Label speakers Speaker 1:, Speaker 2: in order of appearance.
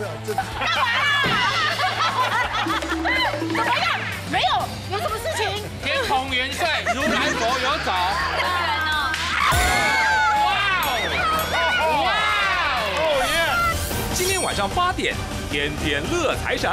Speaker 1: 干嘛啊？怎么样？没有？有什么事情？天蓬元帅如来佛有找。
Speaker 2: 今天晚上八点，天天乐财神。